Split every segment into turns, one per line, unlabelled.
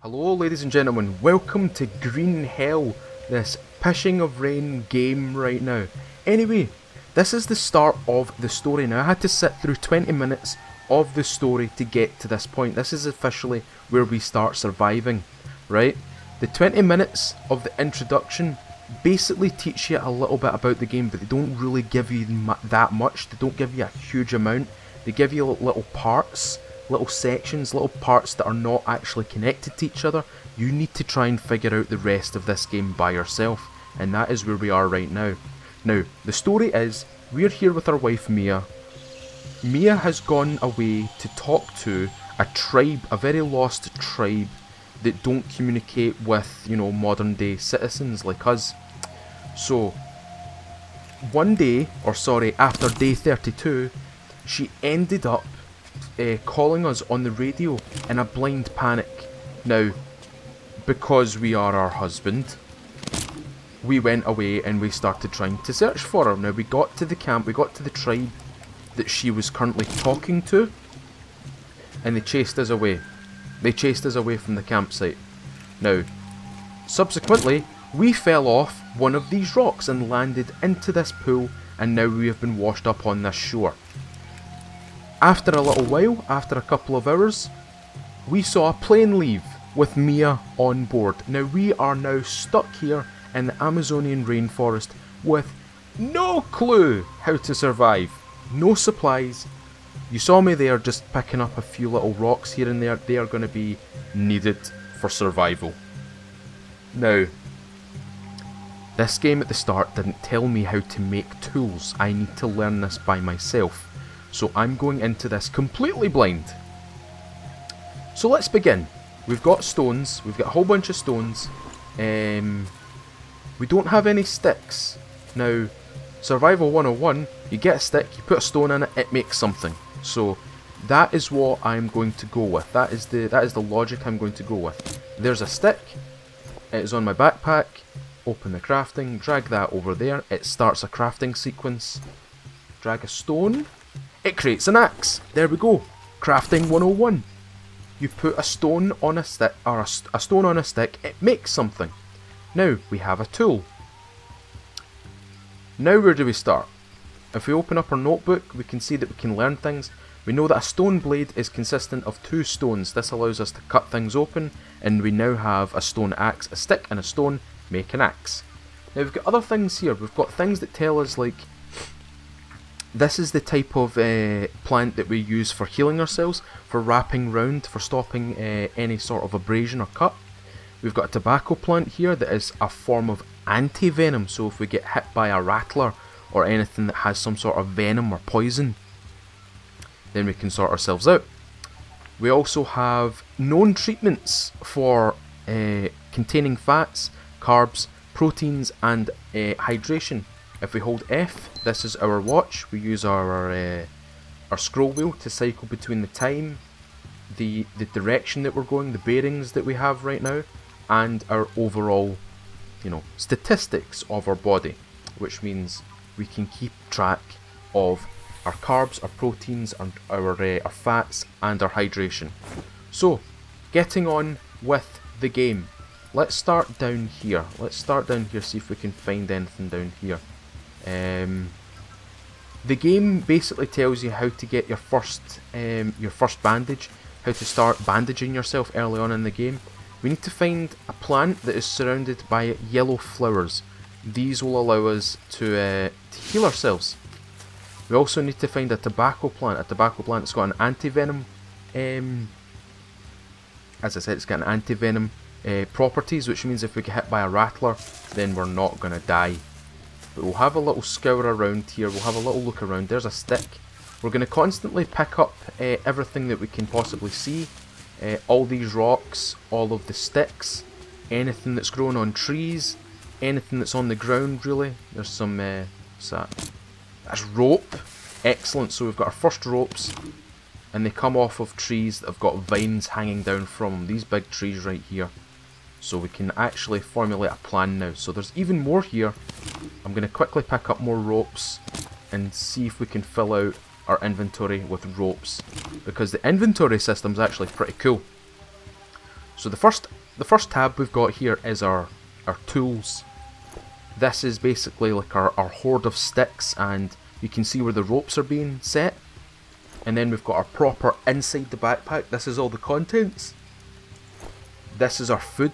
Hello ladies and gentlemen, welcome to Green Hell, this pishing of rain game right now. Anyway, this is the start of the story now. I had to sit through 20 minutes of the story to get to this point. This is officially where we start surviving, right? The 20 minutes of the introduction basically teach you a little bit about the game, but they don't really give you that much. They don't give you a huge amount. They give you little parts little sections, little parts that are not actually connected to each other, you need to try and figure out the rest of this game by yourself, and that is where we are right now. Now, the story is, we're here with our wife Mia. Mia has gone away to talk to a tribe, a very lost tribe that don't communicate with, you know, modern day citizens like us. So, one day, or sorry, after day 32, she ended up uh, calling us on the radio in a blind panic. Now, because we are our husband, we went away and we started trying to search for her. Now, we got to the camp, we got to the tribe that she was currently talking to, and they chased us away. They chased us away from the campsite. Now, subsequently, we fell off one of these rocks and landed into this pool, and now we have been washed up on this shore. After a little while, after a couple of hours, we saw a plane leave with Mia on board. Now we are now stuck here in the Amazonian rainforest with no clue how to survive. No supplies. You saw me there just picking up a few little rocks here and there. They are going to be needed for survival. Now, this game at the start didn't tell me how to make tools. I need to learn this by myself. So I'm going into this completely blind. So let's begin. We've got stones. We've got a whole bunch of stones. Um, we don't have any sticks. Now, Survival 101, you get a stick, you put a stone in it, it makes something. So that is what I'm going to go with. That is the that is the logic I'm going to go with. There's a stick. It is on my backpack. Open the crafting, drag that over there. It starts a crafting sequence. Drag a stone. It creates an axe. There we go. Crafting 101. You put a stone on a stick, or a, a stone on a stick, it makes something. Now we have a tool. Now where do we start? If we open up our notebook, we can see that we can learn things. We know that a stone blade is consistent of two stones. This allows us to cut things open, and we now have a stone axe, a stick and a stone make an axe. Now we've got other things here. We've got things that tell us like this is the type of uh, plant that we use for healing ourselves, for wrapping round, for stopping uh, any sort of abrasion or cut. We've got a tobacco plant here that is a form of anti-venom, so if we get hit by a rattler or anything that has some sort of venom or poison, then we can sort ourselves out. We also have known treatments for uh, containing fats, carbs, proteins and uh, hydration. If we hold F, this is our watch. We use our uh, our scroll wheel to cycle between the time, the the direction that we're going, the bearings that we have right now, and our overall, you know, statistics of our body, which means we can keep track of our carbs, our proteins, and our uh, our fats, and our hydration. So, getting on with the game. Let's start down here. Let's start down here, see if we can find anything down here. Um, the game basically tells you how to get your first um, your first bandage, how to start bandaging yourself early on in the game. We need to find a plant that is surrounded by yellow flowers. These will allow us to, uh, to heal ourselves. We also need to find a tobacco plant. A tobacco plant that's got an anti-venom, um, as I said, it's got an anti-venom uh, properties, which means if we get hit by a rattler, then we're not going to die. But we'll have a little scour around here, we'll have a little look around. There's a stick. We're going to constantly pick up uh, everything that we can possibly see. Uh, all these rocks, all of the sticks, anything that's grown on trees, anything that's on the ground really. There's some, uh, that? That's rope. Excellent, so we've got our first ropes and they come off of trees that have got vines hanging down from them. These big trees right here. So we can actually formulate a plan now. So there's even more here. I'm going to quickly pick up more ropes and see if we can fill out our inventory with ropes. Because the inventory system is actually pretty cool. So the first the first tab we've got here is our our tools. This is basically like our, our hoard of sticks and you can see where the ropes are being set. And then we've got our proper inside the backpack. This is all the contents. This is our food,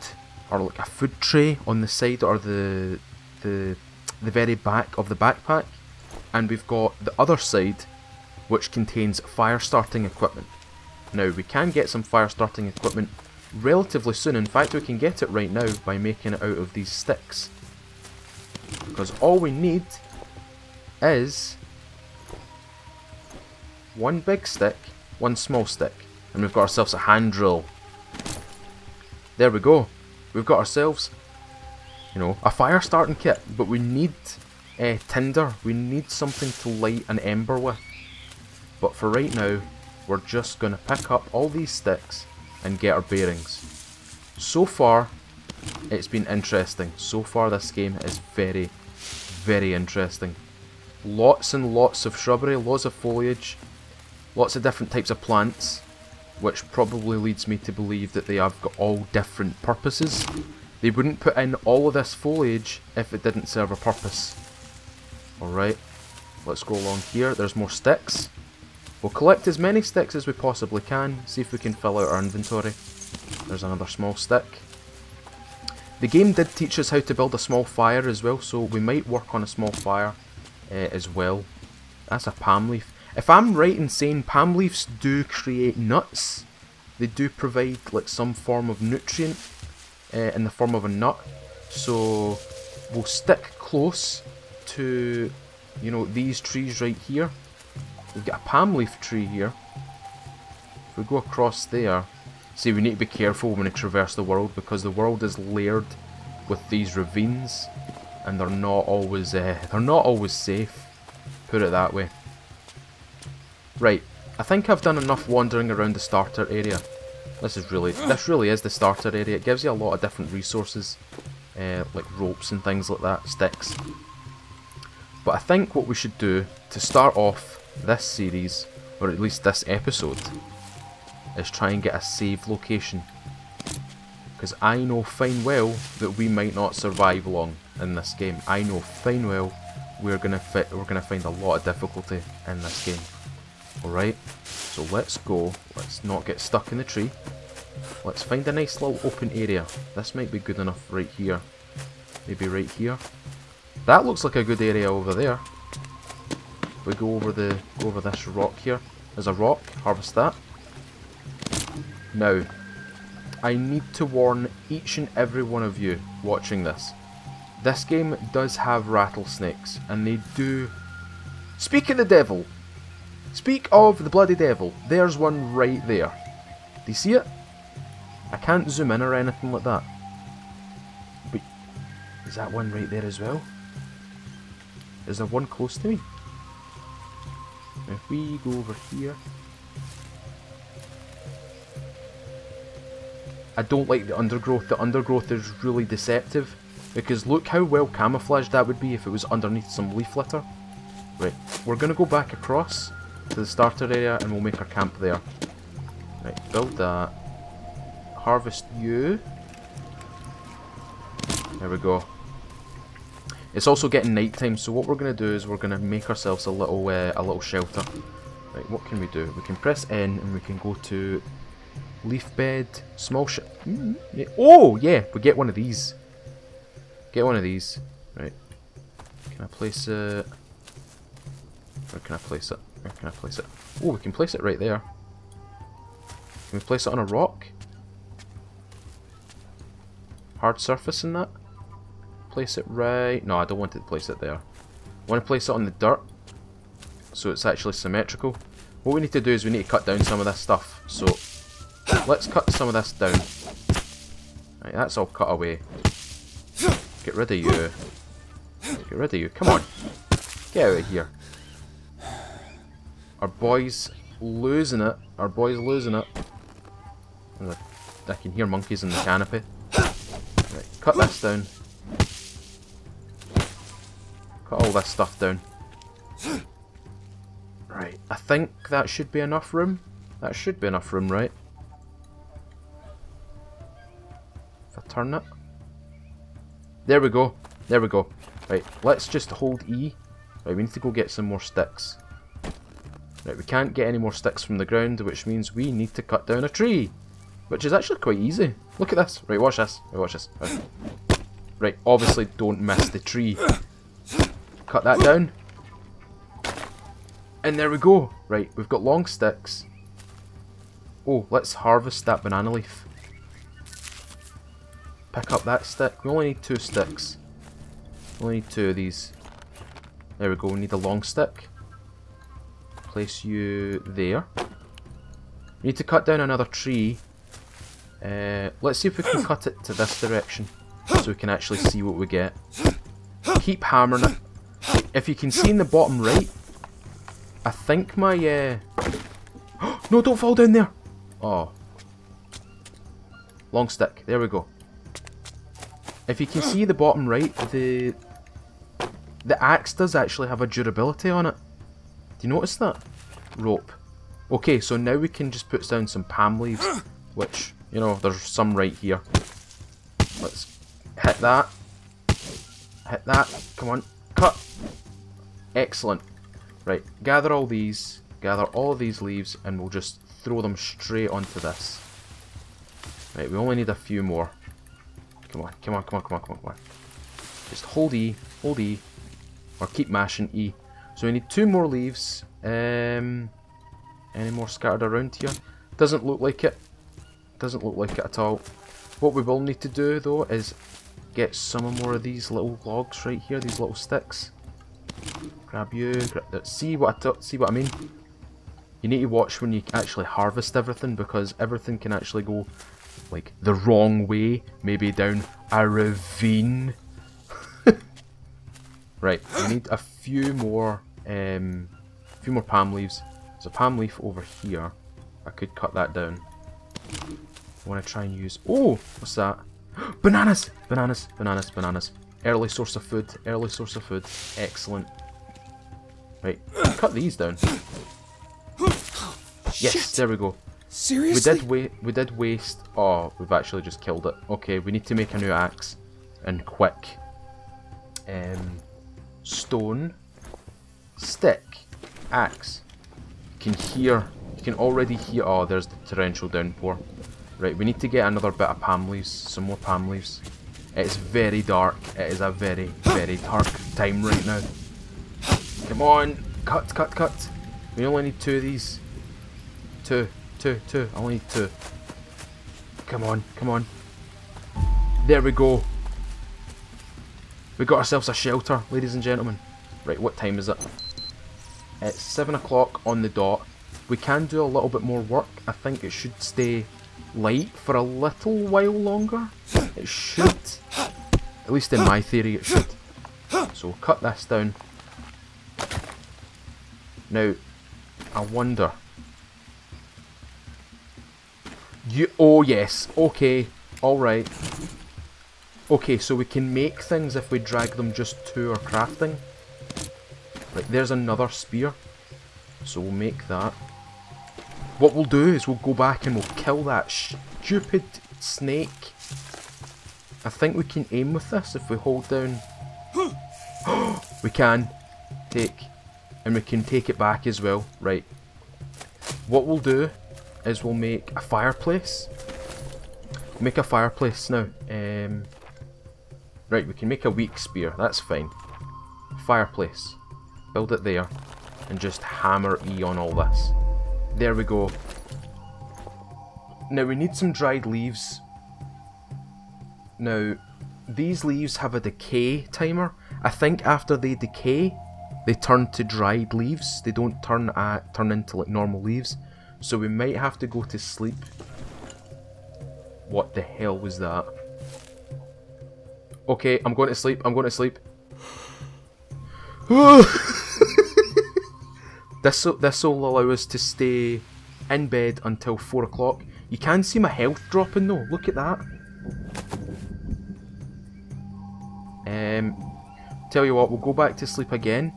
or like a food tray on the side or the the the very back of the backpack. And we've got the other side which contains fire starting equipment. Now we can get some fire starting equipment relatively soon. In fact we can get it right now by making it out of these sticks. Because all we need is one big stick, one small stick, and we've got ourselves a hand drill. There we go. We've got ourselves, you know, a fire starting kit, but we need uh, tinder. We need something to light an ember with. But for right now, we're just going to pick up all these sticks and get our bearings. So far, it's been interesting. So far this game is very, very interesting. Lots and lots of shrubbery, lots of foliage, lots of different types of plants, which probably leads me to believe that they have got all different purposes. They wouldn't put in all of this foliage if it didn't serve a purpose. Alright, let's go along here. There's more sticks. We'll collect as many sticks as we possibly can, see if we can fill out our inventory. There's another small stick. The game did teach us how to build a small fire as well, so we might work on a small fire uh, as well. That's a palm leaf. If I'm right in saying palm leaves do create nuts, they do provide like some form of nutrient uh, in the form of a nut. So we'll stick close to, you know, these trees right here. We've got a palm leaf tree here. If we go across there, See, we need to be careful when we traverse the world because the world is layered with these ravines, and they're not always uh, they're not always safe. Put it that way. Right, I think I've done enough wandering around the starter area. This is really this really is the starter area. It gives you a lot of different resources, uh, like ropes and things like that, sticks. But I think what we should do to start off this series, or at least this episode, is try and get a save location. Because I know fine well that we might not survive long in this game. I know fine well we're gonna fit we're gonna find a lot of difficulty in this game. Alright, so let's go. Let's not get stuck in the tree. Let's find a nice little open area. This might be good enough right here. Maybe right here. That looks like a good area over there. We go over the go over this rock here. There's a rock, harvest that. Now, I need to warn each and every one of you watching this. This game does have rattlesnakes, and they do... Speak of the devil! Speak of the bloody devil. There's one right there. Do you see it? I can't zoom in or anything like that. But is that one right there as well? Is there one close to me? If we go over here, I don't like the undergrowth. The undergrowth is really deceptive. Because look how well camouflaged that would be if it was underneath some leaf litter. Right, we're going to go back across to the starter area and we'll make our camp there. Right, build that. Harvest you. There we go. It's also getting nighttime, so what we're going to do is we're going to make ourselves a little uh, a little shelter. Right, what can we do? We can press N and we can go to Leaf bed, small sh mm, yeah. Oh, yeah, we get one of these. Get one of these. Right. Can I place it? Where can I place it? Where can I place it? Oh, we can place it right there. Can we place it on a rock? Hard surface in that? Place it right... No, I don't want to place it there. I want to place it on the dirt. So it's actually symmetrical. What we need to do is we need to cut down some of this stuff. So Let's cut some of this down. Right, that's all cut away. Get rid of you. Get rid of you. Come on. Get out of here. Our boy's losing it. Our boy's losing it. I can hear monkeys in the canopy. Right, cut this down. Cut all this stuff down. Right, I think that should be enough room. That should be enough room, right? If I turn it. There we go. There we go. Right, let's just hold E. Right, we need to go get some more sticks. Right, we can't get any more sticks from the ground, which means we need to cut down a tree. Which is actually quite easy. Look at this. Right, watch this. Right, watch this. Right. right, obviously don't miss the tree. Cut that down. And there we go. Right, we've got long sticks. Oh, let's harvest that banana leaf. Pick up that stick. We only need two sticks. We only need two of these. There we go, we need a long stick. Place you there. We need to cut down another tree. Uh, let's see if we can cut it to this direction. So we can actually see what we get. Keep hammering it. If you can see in the bottom right, I think my... Uh... no, don't fall down there! Oh. Long stick. There we go. If you can see the bottom right, the the axe does actually have a durability on it. You notice that? Rope. Okay, so now we can just put down some palm leaves, which, you know, there's some right here. Let's hit that. Hit that. Come on. Cut. Excellent. Right, gather all these, gather all these leaves, and we'll just throw them straight onto this. Right, we only need a few more. Come on, come on, come on, come on, come on, come on. Just hold E, hold E, or keep mashing E. So we need two more leaves. Um, any more scattered around here? Doesn't look like it. Doesn't look like it at all. What we will need to do though is get some more of these little logs right here, these little sticks. Grab you, grab see what I see what I mean? You need to watch when you actually harvest everything because everything can actually go like the wrong way, maybe down a ravine. Right, we need a few more, um, a few more palm leaves. There's a palm leaf over here. I could cut that down. I want to try and use. Oh, what's that? bananas, bananas, bananas, bananas. Early source of food. Early source of food. Excellent. Right, cut these down. Yes, there we go.
Seriously?
We did wa we did waste. Oh, we've actually just killed it. Okay, we need to make a new axe, and quick. Um, stone, stick, axe. You can hear. You can already hear. Oh, there's the torrential downpour. Right, we need to get another bit of palm leaves. Some more palm leaves. It's very dark. It is a very, very dark time right now. Come on, cut, cut, cut. We only need two of these. Two two, two. I only need two. Come on, come on. There we go. We got ourselves a shelter, ladies and gentlemen. Right, what time is it? It's 7 o'clock on the dot. We can do a little bit more work. I think it should stay light for a little while longer. It should. At least in my theory it should. So we'll cut this down. Now, I wonder you. Oh yes. Okay. All right. Okay, so we can make things if we drag them just to our crafting. Like, there's another spear. So we'll make that. What we'll do is we'll go back and we'll kill that stupid snake. I think we can aim with this if we hold down. we can take, and we can take it back as well. Right. What we'll do is we'll make a fireplace. Make a fireplace now. Um, right, we can make a weak spear. That's fine. Fireplace. Build it there. And just hammer E on all this. There we go. Now we need some dried leaves. Now, these leaves have a decay timer. I think after they decay, they turn to dried leaves. They don't turn at, turn into like normal leaves. So we might have to go to sleep. What the hell was that? Okay, I'm going to sleep. I'm going to sleep. this this will allow us to stay in bed until 4 o'clock. You can see my health dropping though. Look at that. Um, tell you what, we'll go back to sleep again.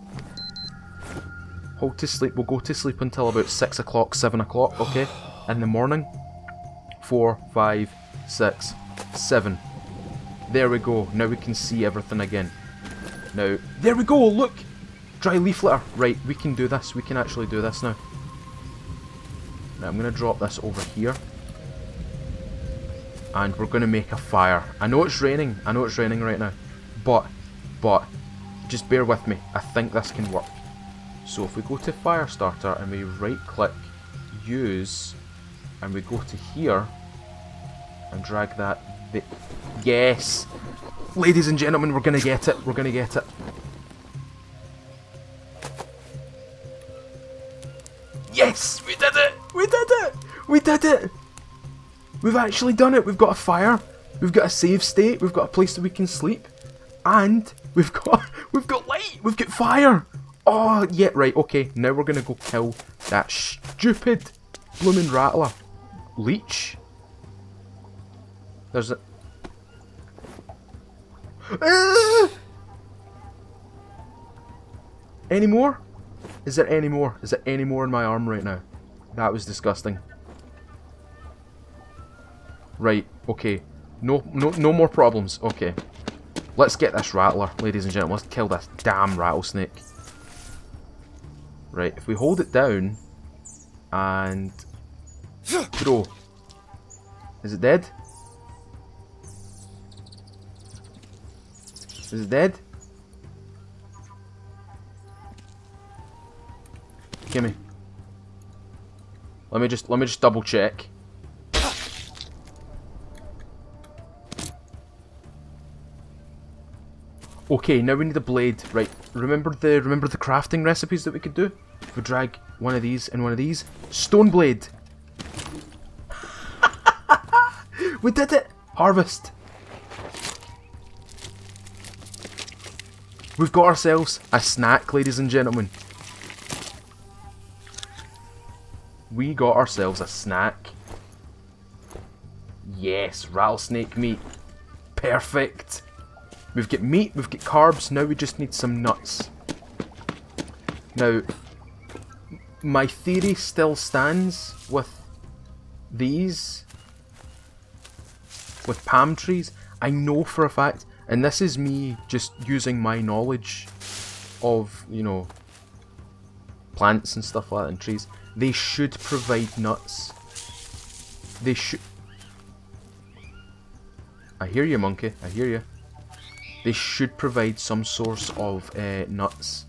Hold to sleep. We'll go to sleep until about 6 o'clock, 7 o'clock, okay? In the morning. Four, five, six, seven. There we go. Now we can see everything again. Now, there we go, look! Dry leaf litter. Right, we can do this. We can actually do this now. Now, I'm going to drop this over here. And we're going to make a fire. I know it's raining. I know it's raining right now. But, but, just bear with me. I think this can work. So if we go to fire starter and we right click, use, and we go to here, and drag that. Yes! Ladies and gentlemen, we're gonna get it. We're gonna get it. Yes! We did it! We did it! We did it! We've actually done it. We've got a fire. We've got a save state. We've got a place that we can sleep. And we've got we've got light. We've got fire. Oh, yeah, right, okay. Now we're gonna go kill that stupid blooming rattler. Leech? There's a... Ah! Any more? Is there any more? Is there any more in my arm right now? That was disgusting. Right, okay. No, no, no more problems. Okay. Let's get this rattler, ladies and gentlemen. Let's kill this damn rattlesnake. Right, if we hold it down and throw. Is it dead? Is dead? Gimme. Let me just let me just double check. Okay, now we need a blade. Right, remember the remember the crafting recipes that we could do? If we drag one of these and one of these. Stone blade! we did it! Harvest! We've got ourselves a snack, ladies and gentlemen. We got ourselves a snack. Yes, rattlesnake meat. Perfect. We've got meat, we've got carbs, now we just need some nuts. Now, my theory still stands with these, with palm trees. I know for a fact, and this is me just using my knowledge of, you know, plants and stuff like that and trees. They should provide nuts. They should... I hear you, monkey. I hear you. They should provide some source of uh, nuts.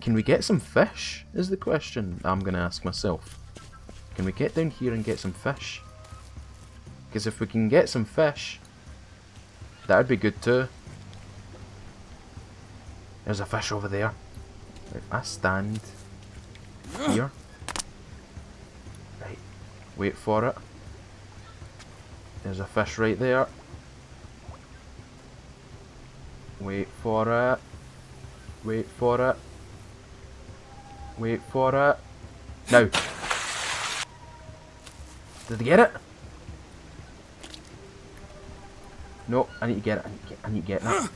Can we get some fish, is the question I'm going to ask myself. Can we get down here and get some fish? Because if we can get some fish, that would be good too. There's a fish over there. If I stand here, right, wait for it. There's a fish right there. Wait for it. Wait for it. Wait for it. Now. Did I get it? No, I need to get it. I need to get, I need to get it.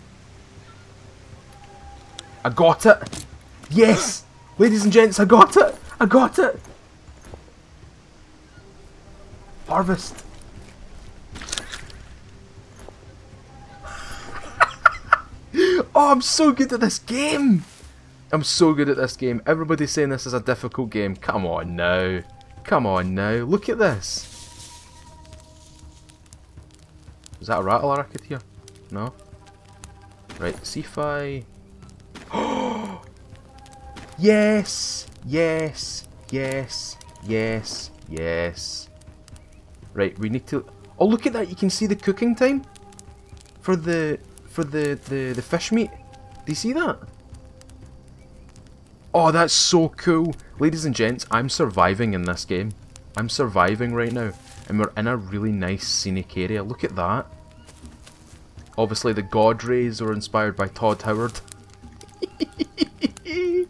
I got it! Yes! Ladies and gents, I got it! I got it! Harvest. Oh, I'm so good at this game! I'm so good at this game. Everybody's saying this is a difficult game. Come on now. Come on now. Look at this. Is that a rattler I could hear? No? Right, see if I... yes! Yes! Yes! Yes! Yes! Right, we need to... Oh, look at that! You can see the cooking time for the for the, the, the fish meat. Do you see that? Oh, that's so cool. Ladies and gents, I'm surviving in this game. I'm surviving right now. And we're in a really nice scenic area. Look at that. Obviously the God Rays are inspired by Todd Howard.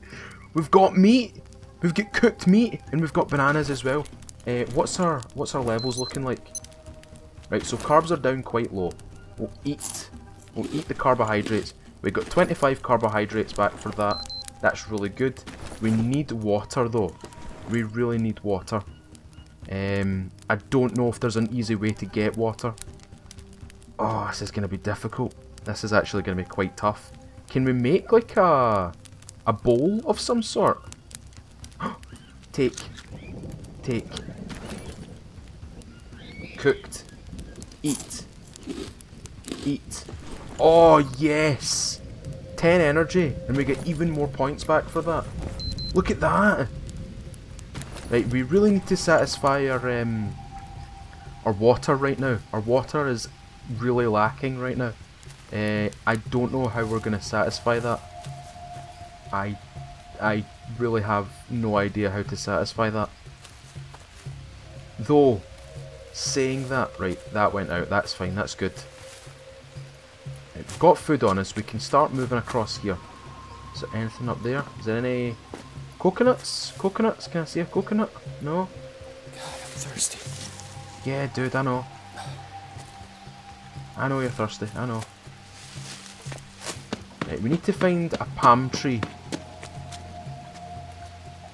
we've got meat. We've got cooked meat. And we've got bananas as well. Uh, what's our what's our levels looking like? Right, so carbs are down quite low. We'll eat We'll eat the carbohydrates. We got 25 carbohydrates back for that. That's really good. We need water though. We really need water. Um, I don't know if there's an easy way to get water. Oh, this is going to be difficult. This is actually going to be quite tough. Can we make like a a bowl of some sort? take, take, cooked, eat, eat. Oh yes, ten energy, and we get even more points back for that. Look at that. Right, we really need to satisfy our um, our water right now. Our water is really lacking right now. Uh, I don't know how we're going to satisfy that. I, I really have no idea how to satisfy that. Though, saying that, right, that went out, that's fine, that's good. Right, we've got food on us, we can start moving across here. Is there anything up there? Is there any coconuts? Coconuts? Can I see a coconut? No?
God, I'm thirsty.
Yeah, dude, I know. I know you're thirsty, I know. Right, we need to find a palm tree.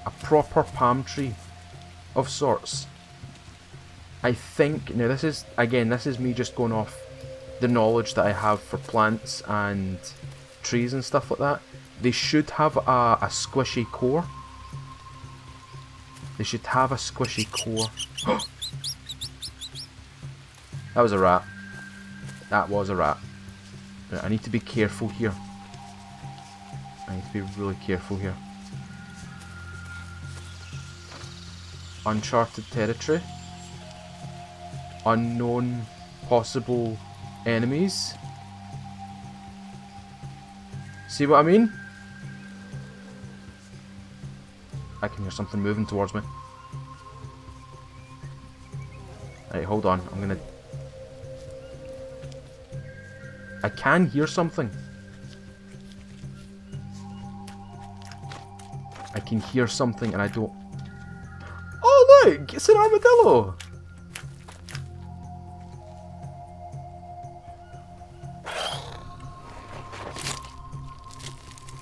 A proper palm tree of sorts. I think, now this is, again, this is me just going off the knowledge that I have for plants and trees and stuff like that. They should have a, a squishy core. They should have a squishy core. that was a rat. That was a rat. I need to be careful here. I need to be really careful here. Uncharted territory. Unknown possible enemies. See what I mean? I can hear something moving towards me. Right, hold on. I'm gonna... I can hear something. I can hear something and I don't... Oh look! It's an armadillo!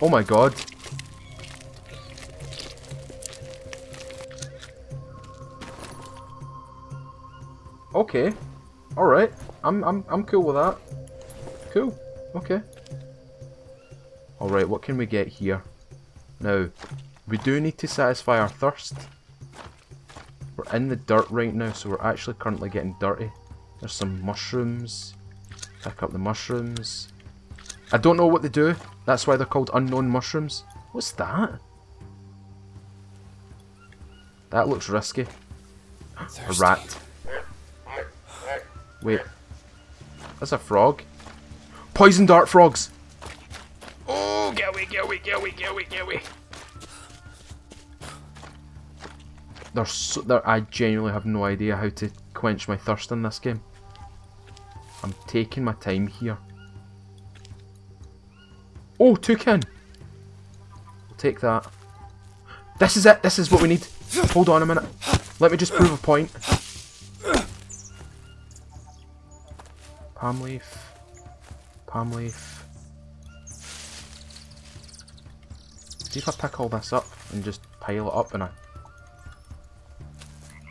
Oh my god. Okay. Alright. I'm I'm I'm cool with that. Cool. Okay. Alright, what can we get here? Now, we do need to satisfy our thirst. We're in the dirt right now, so we're actually currently getting dirty. There's some mushrooms. Pick up the mushrooms. I don't know what they do. That's why they're called unknown mushrooms. What's that? That looks risky. A rat. Wait. That's a frog. Poison dart frogs! Oh, get away, get away, get away, get away, get away. There's so, there, I genuinely have no idea how to quench my thirst in this game. I'm taking my time here. Oh, toucan! We'll take that. This is it, this is what we need. Hold on a minute. Let me just prove a point. Palm leaf. Palm leaf. See if I pick all this up and just pile it up and I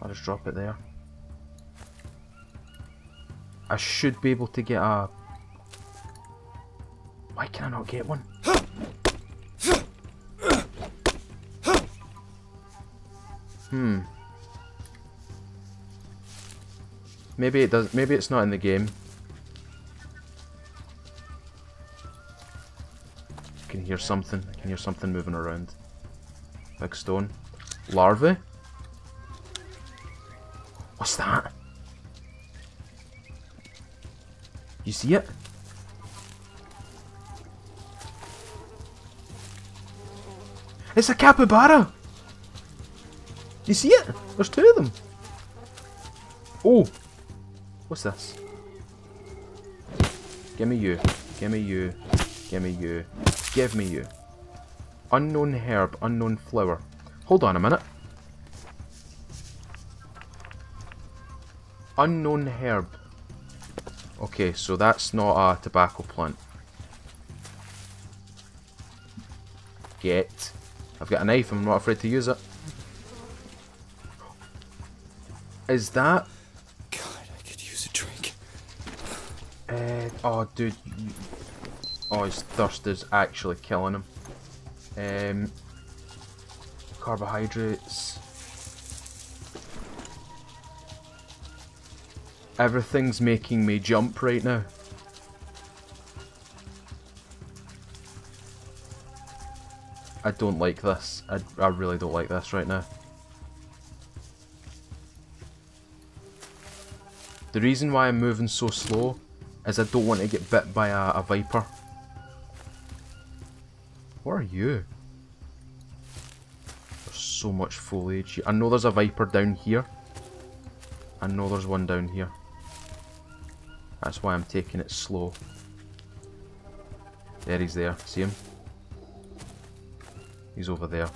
I'll just drop it there. I should be able to get a... Why can I not get one? Hmm. Maybe it does. Maybe it's not in the game. Hear something. I can hear something moving around. Big stone. Larvae? What's that? You see it? It's a capybara! You see it? There's two of them. Oh! What's this? Give me you. Give me you. Give me you. Give me you. Unknown herb, unknown flower. Hold on a minute. Unknown herb. Okay, so that's not a tobacco plant. Get. I've got a knife, I'm not afraid to use it. Is that...
God, I could use a drink.
Uh. Oh, dude. Oh, his thirst is actually killing him. Um, carbohydrates. Everything's making me jump right now. I don't like this. I, I really don't like this right now. The reason why I'm moving so slow is I don't want to get bit by a, a viper. Are you? There's so much foliage. I know there's a viper down here. I know there's one down here. That's why I'm taking it slow. There he's there. See him? He's over there.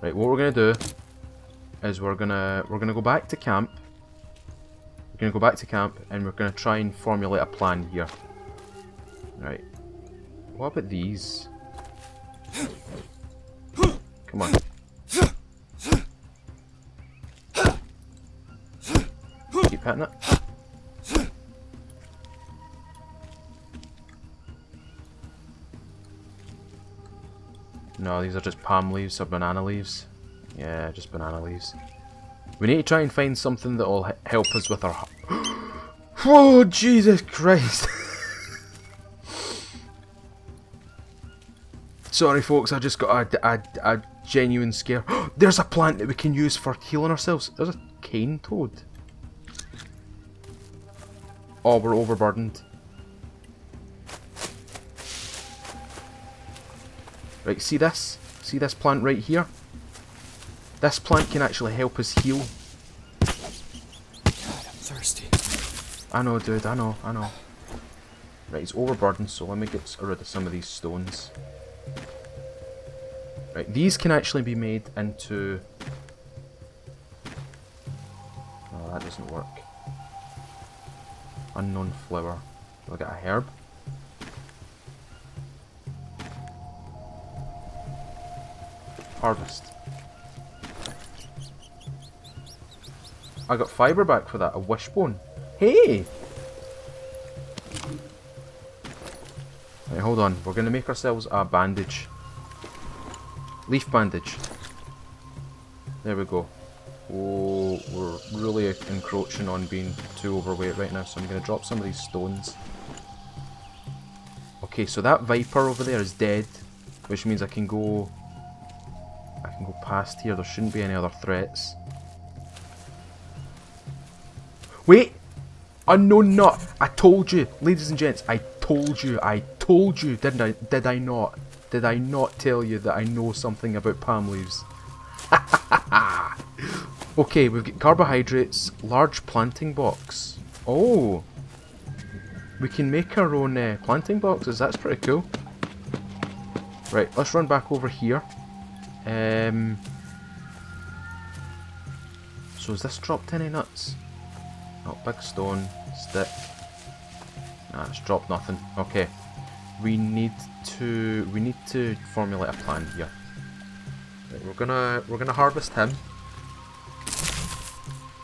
Right, what we're gonna do is we're gonna we're gonna go back to camp. We're gonna go back to camp and we're gonna try and formulate a plan here. Right. What about these? Come on. Keep hitting it. No, these are just palm leaves or banana leaves. Yeah, just banana leaves. We need to try and find something that will help us with our... oh, Jesus Christ! Sorry folks, I just got a, a, a genuine scare. There's a plant that we can use for healing ourselves. There's a cane toad. Oh, we're overburdened. Right, see this? See this plant right here? This plant can actually help us heal.
God, I'm thirsty.
I know, dude, I know, I know. Right, he's overburdened, so let me get rid of some of these stones. Right, these can actually be made into... Oh, that doesn't work. Unknown flower. Do I get a herb? Harvest. I got fibre back for that, a wishbone. Hey! Right, hold on. We're going to make ourselves a bandage. Leaf bandage. There we go. Oh, we're really encroaching on being too overweight right now, so I'm going to drop some of these stones. Okay, so that viper over there is dead, which means I can go I can go past here. There shouldn't be any other threats. Wait! Unknown nut! I told you! Ladies and gents, I told you, I told you, didn't I? Did I not? Did I not tell you that I know something about palm leaves? okay, we've got carbohydrates, large planting box. Oh! We can make our own uh, planting boxes, that's pretty cool. Right, let's run back over here. Um, so has this dropped any nuts? Not big stone, stick. Nah, it's dropped nothing. Okay. We need to we need to formulate a plan here. Right, we're gonna we're gonna harvest him.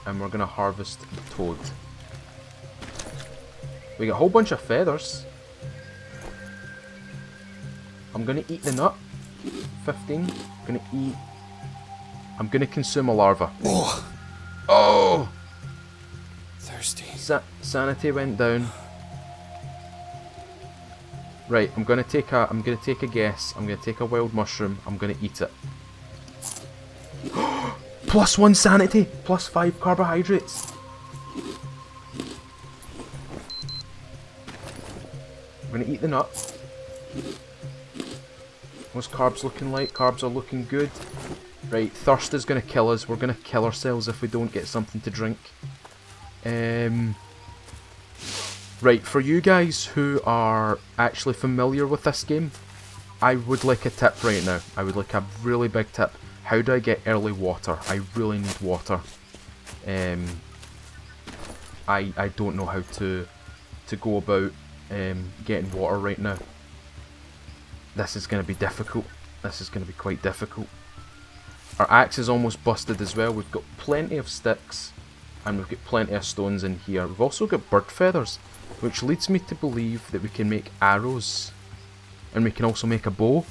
And we're gonna harvest the toad. We got a whole bunch of feathers. I'm gonna eat the nut. 15. I'm Gonna eat. I'm gonna consume a larva.
Oh!
Oh!
Thirsty.
Sa sanity went down. Right, I'm gonna take a I'm gonna take a guess. I'm gonna take a wild mushroom. I'm gonna eat it. plus one sanity, plus five carbohydrates. I'm gonna eat the nut. What's carbs looking like? Carbs are looking good. Right, thirst is to kill us. We're to kill ourselves if we don't get something to drink. Um, right, for you guys who are actually familiar with this game, I would like a tip right now. I would like a really big tip. How do I get early water? I really need water. Um, I I don't know how to to go about um, getting water right now. This is going to be difficult. This is going to be quite difficult. Our axe is almost busted as well. We've got plenty of sticks and we've got plenty of stones in here. We've also got bird feathers. Which leads me to believe that we can make arrows. And we can also make a bow.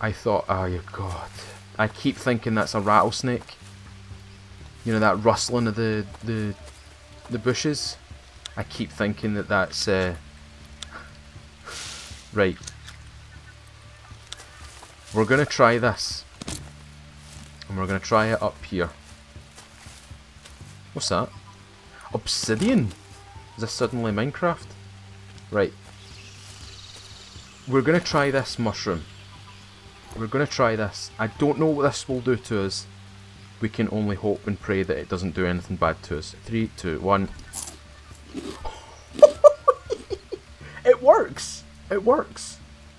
I thought, oh your god. I keep thinking that's a rattlesnake. You know, that rustling of the, the, the bushes. I keep thinking that that's, uh... Right. We're gonna try this. And we're gonna try it up here. What's that? Obsidian? Is this suddenly Minecraft? Right. We're gonna try this mushroom. We're gonna try this. I don't know what this will do to us. We can only hope and pray that it doesn't do anything bad to us. Three, two, one. it works! It works!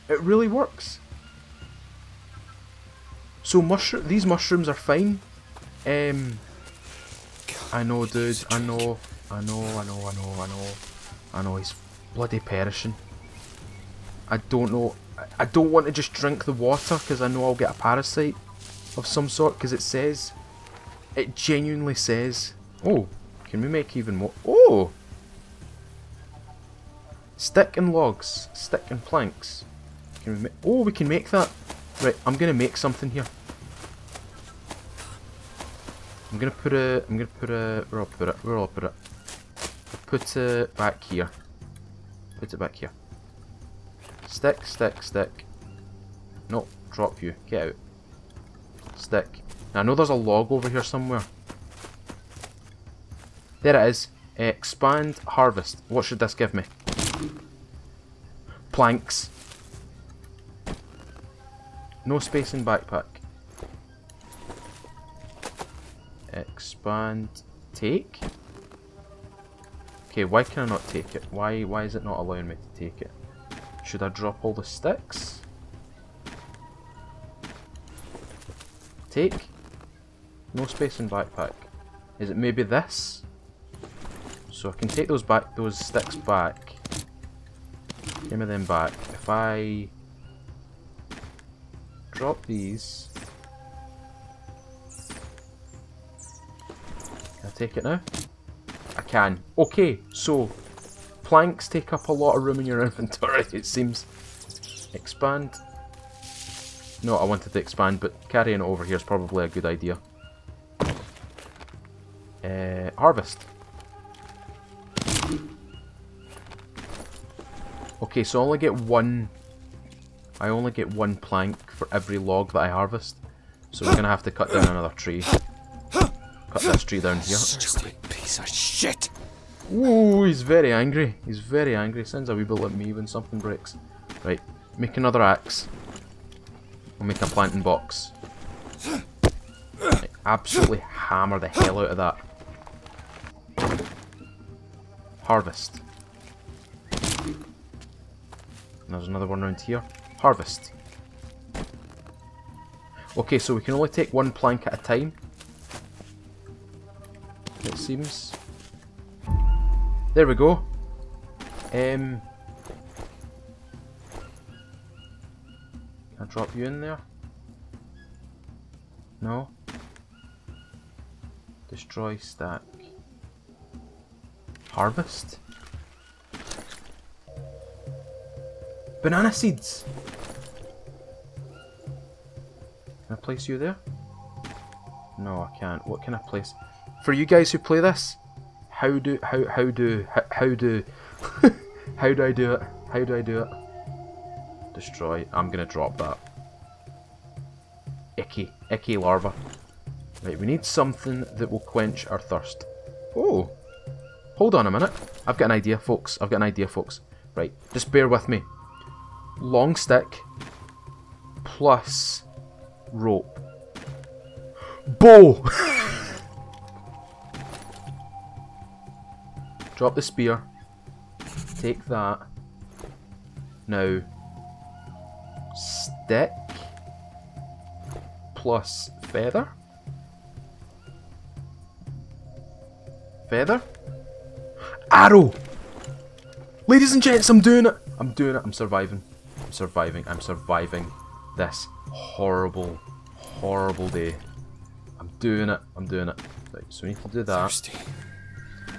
It really works. So mushroom, these mushrooms are fine. Um, I know, dude. I know. I know. I know. I know. I know. I know. He's bloody perishing. I don't know. I don't want to just drink the water because I know I'll get a parasite of some sort because it says. It genuinely says. Oh, can we make even more? Oh! Stick and logs. Stick and planks. Can we? Oh, we can make that. Right, I'm gonna make something here. I'm gonna put a. I'm gonna put a. Where I'll put it. Where I'll put it. Put it back here. Put it back here. Stick, stick, stick. No, drop you. Get out. Stick. Now I know there's a log over here somewhere. There it is. Expand harvest. What should this give me? Planks. No space in backpack. Expand. Take? Okay, why can I not take it? Why why is it not allowing me to take it? Should I drop all the sticks? Take? No space in backpack. Is it maybe this? So I can take those back those sticks back. Give me them back. If I drop these Take it now? I can. Okay, so planks take up a lot of room in your inventory, it seems. Expand. No, I wanted to expand, but carrying it over here is probably a good idea. Uh, harvest. Okay, so I only get one... I only get one plank for every log that I harvest. So we're going to have to cut down another tree. Cut this tree down here.
Thirsty piece of shit.
Ooh, he's very angry. He's very angry. Sounds a wee bit like me when something breaks. Right, make another axe. We'll make a planting box. Right, absolutely hammer the hell out of that. Harvest. There's another one around here. Harvest. Okay, so we can only take one plank at a time. Seems. There we go. Um, can I drop you in there? No? Destroy stack. Harvest? Banana seeds! Can I place you there? No, I can't. What can I place? For you guys who play this, how do how how do how, how do how do I do it? How do I do it? Destroy. I'm gonna drop that. Icky, icky larva. Right, we need something that will quench our thirst. Oh, hold on a minute. I've got an idea, folks. I've got an idea, folks. Right, just bear with me. Long stick plus rope. Bow! Drop the spear. Take that. Now, stick plus feather. Feather. Arrow! Ladies and gents, I'm doing it! I'm doing it, I'm surviving. I'm surviving, I'm surviving this horrible, horrible day. I'm doing it. I'm doing it. Right, so we need to do that.
Thirsty.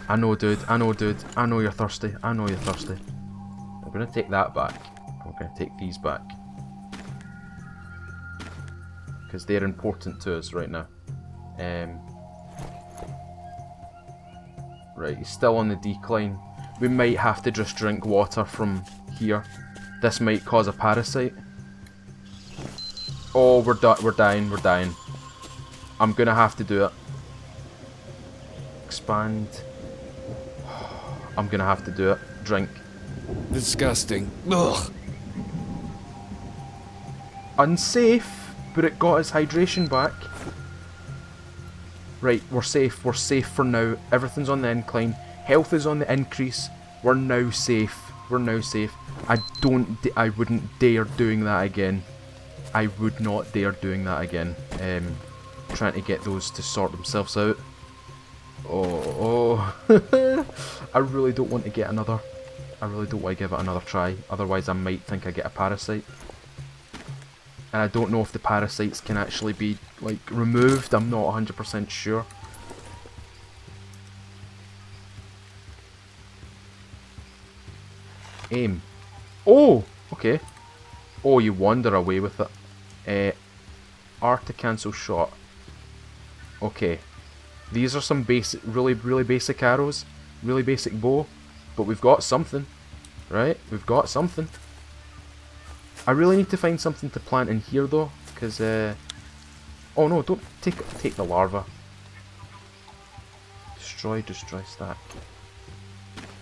I know, dude. I know, dude. I know you're thirsty. I know you're thirsty. I'm gonna take that back. I'm gonna take these back. Because they're important to us right now. Um, right, he's still on the decline. We might have to just drink water from here. This might cause a parasite. Oh, we're, di we're dying, we're dying. I'm gonna have to do it. Expand. I'm gonna have to do it. Drink.
Disgusting. Ugh.
Unsafe, but it got his hydration back. Right, we're safe. We're safe for now. Everything's on the incline. Health is on the increase. We're now safe. We're now safe. I don't. d- I wouldn't dare doing that again. I would not dare doing that again. Um, trying to get those to sort themselves out. Oh, oh. I really don't want to get another. I really don't want to give it another try. Otherwise, I might think I get a parasite. And I don't know if the parasites can actually be like removed. I'm not 100% sure. Aim. Oh, okay. Oh, you wander away with it. Uh, R to cancel shot. Okay. These are some basic, really, really basic arrows. Really basic bow. But we've got something. Right? We've got something. I really need to find something to plant in here though. Because, uh... Oh no, don't take take the larva. Destroy, destroy stack.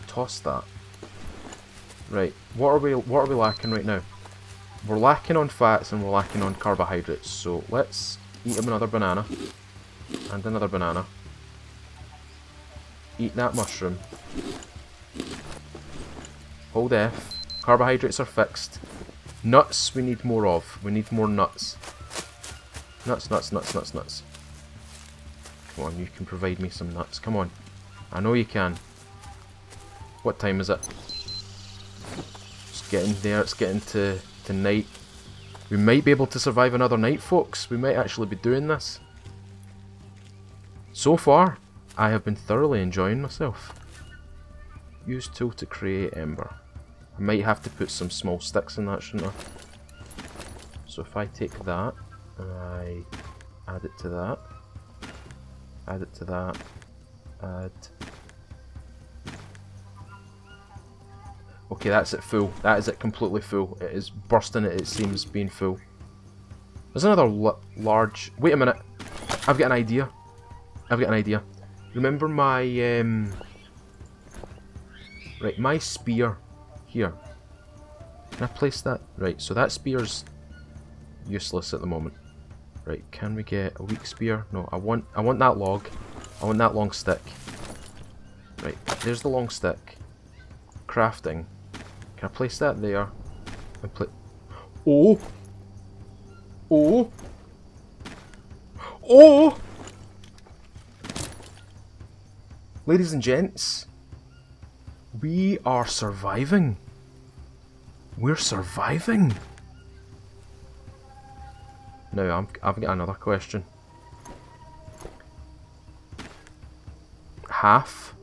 Toss that. Right, what are we what are we lacking right now? We're lacking on fats and we're lacking on carbohydrates, so let's eat another banana. And another banana. Eat that mushroom. Hold F. Carbohydrates are fixed. Nuts we need more of. We need more nuts. Nuts, nuts, nuts, nuts, nuts. Come on, you can provide me some nuts. Come on. I know you can. What time is it? It's getting there. It's getting to, to night. We might be able to survive another night, folks. We might actually be doing this. So far, I have been thoroughly enjoying myself. Use tool to create ember. I might have to put some small sticks in that, shouldn't I? So if I take that, and I add it to that, add it to that, add... Okay, that's it full. That is it completely full. It is bursting, it it seems, being full. There's another large... Wait a minute. I've got an idea. I've got an idea. Remember my... Um... Right, my spear here. Can I place that? Right, so that spear's useless at the moment. Right, can we get a weak spear? No, I want I want that log. I want that long stick. Right, there's the long stick. Crafting. Can I place that there? And put Oh! Oh! Oh! Ladies and gents, we are surviving. We're surviving. Now, I'm, I've got another question. Half?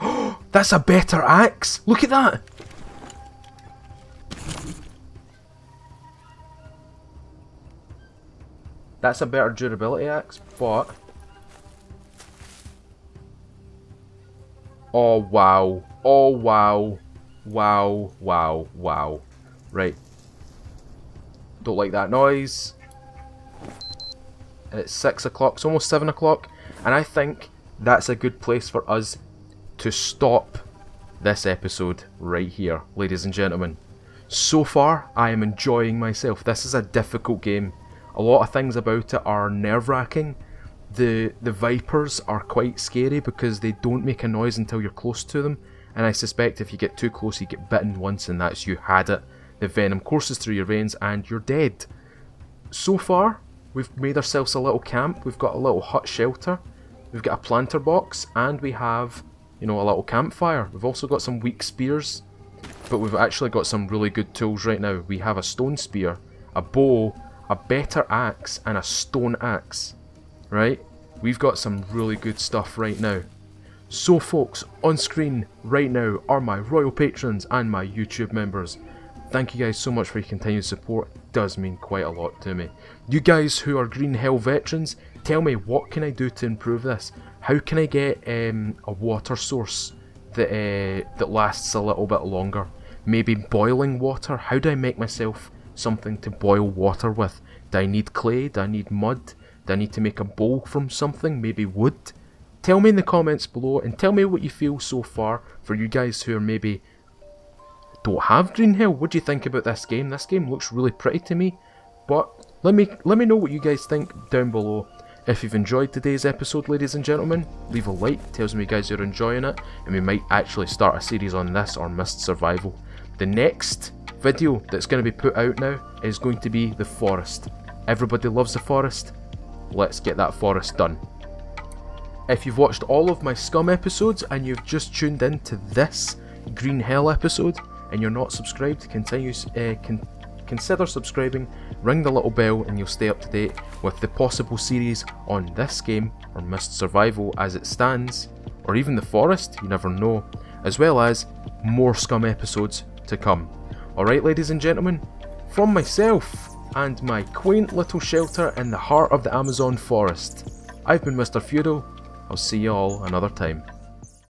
That's a better axe! Look at that! That's a better durability axe, but... Oh, wow. Oh, wow. Wow, wow, wow. Right. Don't like that noise. It's 6 o'clock. It's almost 7 o'clock. And I think that's a good place for us to stop this episode right here, ladies and gentlemen. So far, I am enjoying myself. This is a difficult game. A lot of things about it are nerve-wracking. The, the vipers are quite scary because they don't make a noise until you're close to them. And I suspect if you get too close, you get bitten once and that's you had it. The venom courses through your veins and you're dead. So far, we've made ourselves a little camp. We've got a little hut shelter. We've got a planter box and we have, you know, a little campfire. We've also got some weak spears, but we've actually got some really good tools right now. We have a stone spear, a bow, a better axe and a stone axe, right? We've got some really good stuff right now. So folks, on screen right now are my royal patrons and my YouTube members. Thank you guys so much for your continued support, it does mean quite a lot to me. You guys who are Green Hell veterans, tell me what can I do to improve this? How can I get um, a water source that, uh, that lasts a little bit longer? Maybe boiling water? How do I make myself something to boil water with? Do I need clay? Do I need mud? Do I need to make a bowl from something? Maybe wood? Tell me in the comments below and tell me what you feel so far for you guys who are maybe don't have Green Hell. What do you think about this game? This game looks really pretty to me. But let me let me know what you guys think down below. If you've enjoyed today's episode, ladies and gentlemen, leave a like, tells me you guys are enjoying it, and we might actually start a series on this or Mist Survival. The next video that's going to be put out now is going to be the forest. Everybody loves the forest, let's get that forest done. If you've watched all of my Scum episodes and you've just tuned in to this Green Hell episode and you're not subscribed, continue, uh, con consider subscribing, ring the little bell and you'll stay up to date with the possible series on this game or Mist Survival as it stands, or even the Forest, you never know, as well as more Scum episodes to come. Alright ladies and gentlemen, from myself and my quaint little shelter in the heart of the Amazon forest, I've been Mr. Feudal, I'll see you all another time.